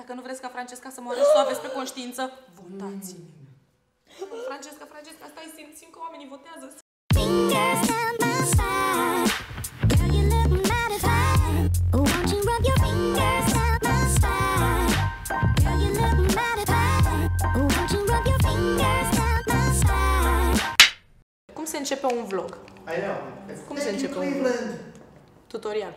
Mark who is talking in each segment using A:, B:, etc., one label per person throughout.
A: Dacă nu vreți ca Francesca să moară și să o aveți pe conștiință, votați. Francesca, Francesca, stai, simt, simt că oamenii votează.
B: Fingers down my spine. Girl, you look mighty fine. Won't you rub your fingers down my spine? Girl, you look mighty fine. Won't you rub your fingers down my spine?
A: Cum se începe un vlog?
C: I know.
A: Cum se începe un vlog? Tutorial.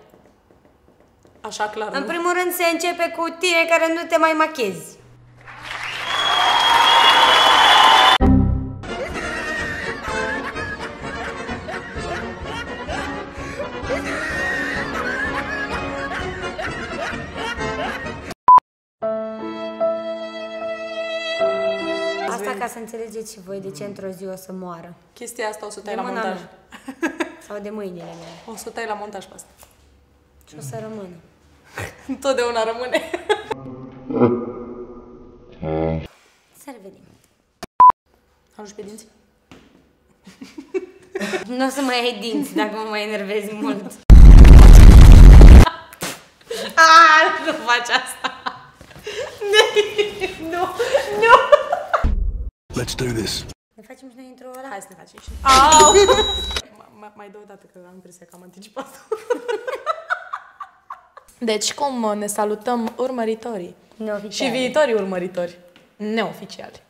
A: Așa clar,
D: În
A: nu?
D: primul rând se începe cu tine care nu te mai machezi. Asta ca să înțelegeți și voi de ce într-o zi o să moară.
A: Chestia asta o să tai
D: De
A: la
D: mâna
A: montaj.
D: mea. Sau de mâinile mele.
A: O să tai la montaj pe asta.
D: Și o să rămână.
A: Întotdeauna rămâne.
D: Să revenim.
A: Aruși pe dinți?
D: Nu o să mai ai dinți dacă mă mai enervezi mult.
A: Ah, nu faci asta. nu, nu.
E: Let's do this.
D: Ne facem și noi intro ăla?
A: Hai să ne facem și Au! Ma- mai dă o dată că am impresia că am anticipat. Deci, cum ne salutăm urmăritorii? Și
D: Neoficial.
A: viitorii urmăritori. Neoficiali.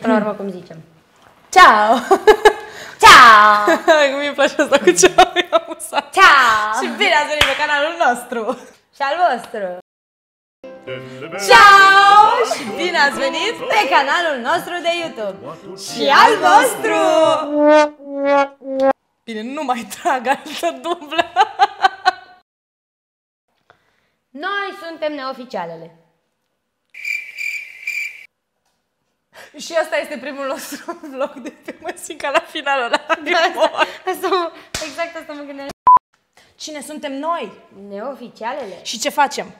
D: Până la urmă, cum zicem.
A: Ciao!
D: Ciao!
A: Cum mi place asta cu ceau, e amuzant.
D: Ciao!
A: Și bine ați venit pe canalul nostru!
D: Și al vostru!
A: Ciao! Și bine ați venit
D: Pe canalul nostru de YouTube.
A: și al vostru! Bine, nu mai trag altă dublă.
D: Noi suntem neoficialele.
A: Și asta este primul nostru vlog de pe Măsica la finalul la
D: Asta, mă- exact asta mă gândeam.
A: Cine suntem noi?
D: Neoficialele.
A: Și ce facem?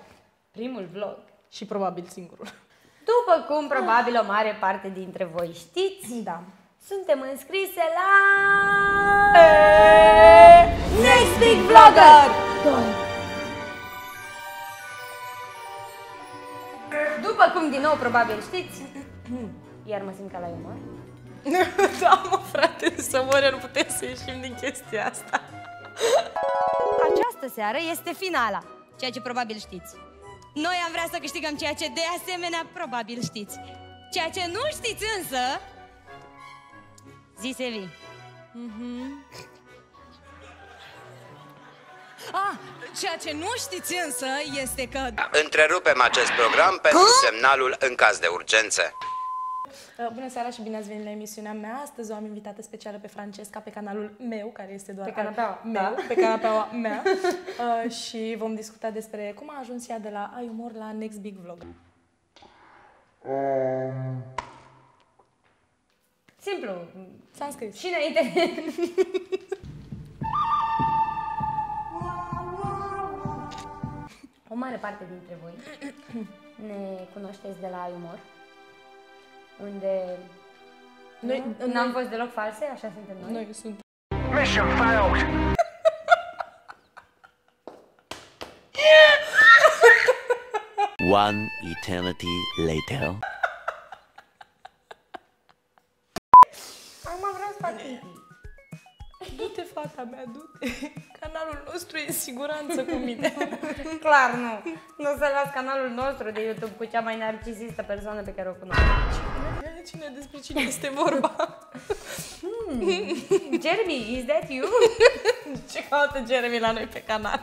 D: Primul vlog.
A: Și probabil singurul.
D: După cum probabil o mare parte dintre voi știți,
A: Da.
D: suntem înscrise la... Next Big Vlogger! După cum din nou probabil știți, iar mă simt ca la umor,
A: da, mă, frate, să mor, nu putem să ieșim din chestia asta.
D: această seară este finala, ceea ce probabil știți. Noi am vrea să câștigăm ceea ce de asemenea probabil știți. Ceea ce nu știți însă... Zi, Sevi.
F: Ah, ceea ce nu știți însă este că
G: Întrerupem acest program pentru semnalul în caz de urgență.
A: Uh, Bună seara și bine ați venit la emisiunea mea. Astăzi o am invitată specială pe Francesca pe canalul meu, care este doar
D: Pe canapeaua,
A: al
D: da.
A: meu, pe canapeaua mea. Uh, și vom discuta despre cum a ajuns ea de la Ai Umor la Next Big Vlog.
D: Simplu.
A: S-a înscris.
D: Și înainte... O mare parte dintre voi ne cunoșteți de la Ai Umor, unde
A: Noi,
D: nu? n-am fost deloc false, așa suntem noi.
A: noi sunt
E: One eternity later.
D: Acum vreau să fac pipi.
A: Du-te, fata mea, du-te. Canalul nostru e în siguranță cu mine.
D: Clar nu. Nu o să las canalul nostru de YouTube cu cea mai narcisistă persoană pe care o cunosc.
A: Cine despre cine este vorba?
D: Jeremy, is that you?
A: Ce caută Jeremy la noi pe canal?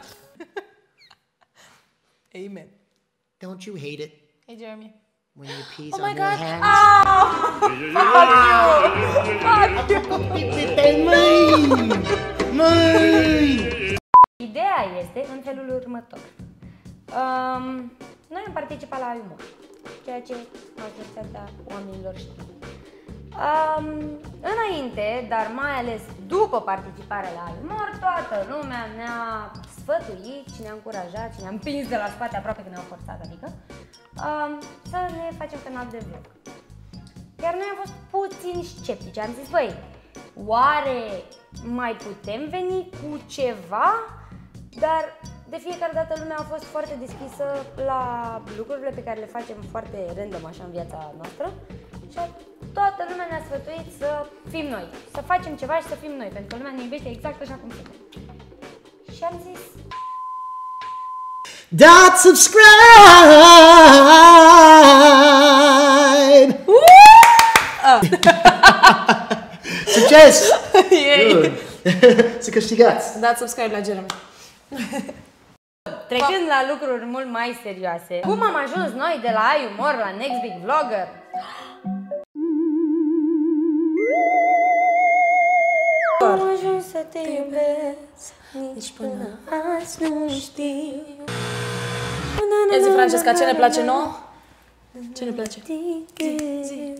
A: Amen.
C: Don't you hate it
A: Hey, Jeremy.
C: when you pees
A: Oh
C: on
A: my
C: your
A: God.
C: hands?
D: Ideea este în felul următor. Um, noi am participat la umor, ceea ce majoritatea oamenilor știu. Um, înainte, dar mai ales după participarea la umor, toată lumea ne-a sfătuit și ne-a încurajat și ne-a împins de la spate aproape că ne-au forțat, adică um, să ne facem canal de vlog. Iar noi am fost puțin sceptici. Am zis, băi, oare mai putem veni cu ceva? Dar de fiecare dată lumea a fost foarte deschisă la lucrurile pe care le facem foarte random așa în viața noastră și toată lumea ne-a sfătuit să fim noi, să facem ceva și să fim noi, pentru că lumea ne iubește exact așa cum suntem. Și am zis,
C: Dot subscribe! Succes! Good. Să câștigați!
A: Dați subscribe la Jeremy.
D: Trecând la lucruri mult mai serioase, cum am ajuns noi de la ai umor la Next Big Vlogger? Am ajuns să te iubesc, nici până azi nu știu.
A: Ia zi, Francesca, ce ne place nouă? Ce ne place?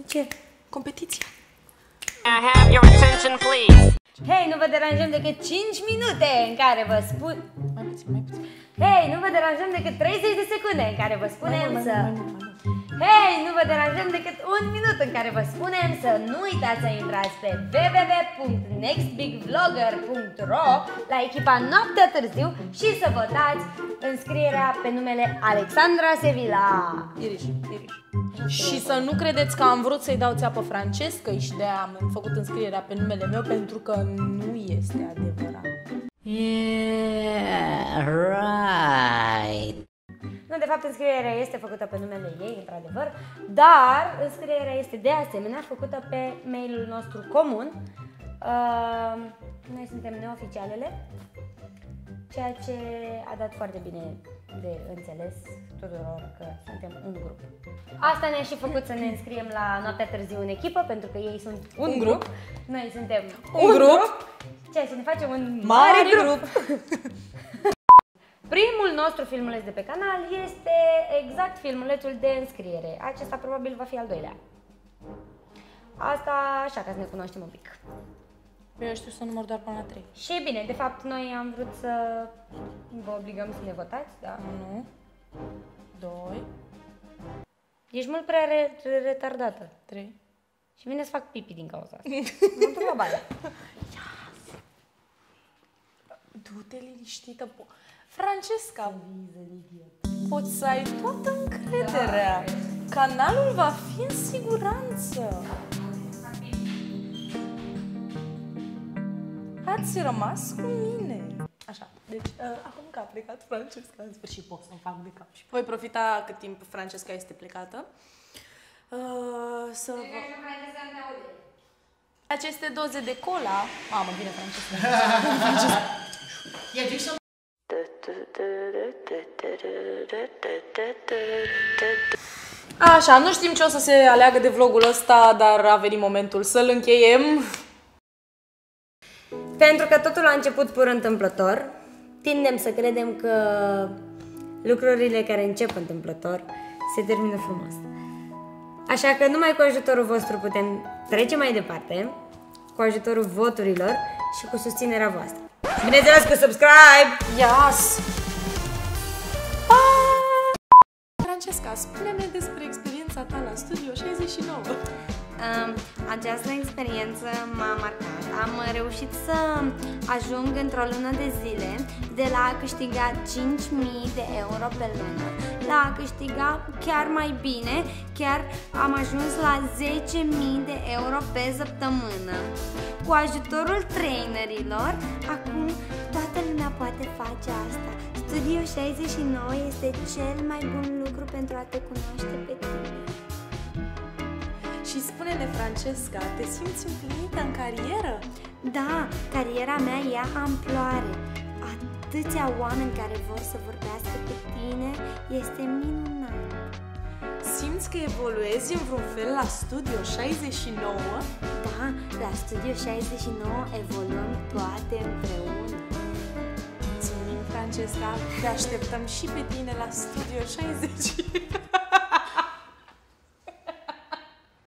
D: Ce?
A: Competiția.
D: Hei, nu vă deranjăm decât 5 minute în care vă spun...
A: Mai puțin, mai puțin.
D: Hei, nu vă deranjăm decât 30 de secunde în care vă spunem să... Hei, nu vă deranjăm decât un minut în care vă spunem să nu uitați să intrați pe www.nextbigvlogger.ro la echipa Noaptea Târziu și să votați înscrierea pe numele Alexandra Sevilla.
A: Iriș, Iriș. Și să nu credeți că am vrut să-i dau țeapă Francescăi și de am făcut înscrierea pe numele meu pentru că nu este adevărat.
C: Yeah, right.
D: Nu, de fapt, înscrierea este făcută pe numele ei, într-adevăr, dar înscrierea este de asemenea făcută pe mailul nostru comun. Uh, noi suntem neoficialele, ceea ce a dat foarte bine de înțeles tuturor că suntem un grup. Asta ne-a și făcut să ne înscriem la noaptea târziu în echipă, pentru că ei sunt un,
A: Un
D: grup.
A: grup.
D: Noi suntem
A: Un grup.
D: Ceea ce ne face un
A: Mare
D: mare grup.
A: grup.
D: Primul nostru filmuleț de pe canal este exact filmulețul de înscriere. Acesta probabil va fi al doilea. Asta așa ca să ne cunoaștem un pic.
A: Eu știu să număr doar până la 3.
D: Și bine, de fapt noi am vrut să vă obligăm să ne votați, da?
A: 1, 2,
D: Ești mult prea re- re- retardată.
A: 3.
D: Și vine să fac pipi din cauza asta. mă duc la baie.
A: Du-te liniștită. Po- Francesca, poți să ai toată încrederea. Canalul va fi în siguranță. Ați rămas cu mine. Așa, deci uh, acum că a plecat Francesca, în sfârșit pot să-mi fac de cap. Și voi profita cât timp Francesca este plecată. Uh, să vă... Aceste doze de cola... Mamă, vine Francesca. Așa, nu știm ce o să se aleagă de vlogul ăsta, dar a venit momentul să-l încheiem.
D: Pentru că totul a început pur întâmplător, tindem să credem că lucrurile care încep întâmplător se termină frumos. Așa că numai cu ajutorul vostru putem trece mai departe, cu ajutorul voturilor și cu susținerea voastră. Bineînțeles cu subscribe!
A: Yes! Pa! Francesca, spune-ne despre experiența ta la Studio 69.
D: Um, această experiență m-a marcat. Am reușit să ajung într-o lună de zile de la a câștiga 5.000 de euro pe lună la a câștiga chiar mai bine, chiar am ajuns la 10.000 de euro pe săptămână. Cu ajutorul trainerilor, acum toată lumea poate face asta. Studio 69 este cel mai bun lucru pentru a te cunoaște pe tine.
A: Și spune-ne, Francesca, te simți împlinită în carieră?
D: Da, cariera mea ia amploare. Atâția oameni care vor să vorbească pe tine este minunat.
A: Simți că evoluezi în vreun fel la Studio 69?
D: Da, la Studio 69 evoluăm toate împreună.
A: Mulțumim, Francesca, te așteptăm și pe tine la Studio 60.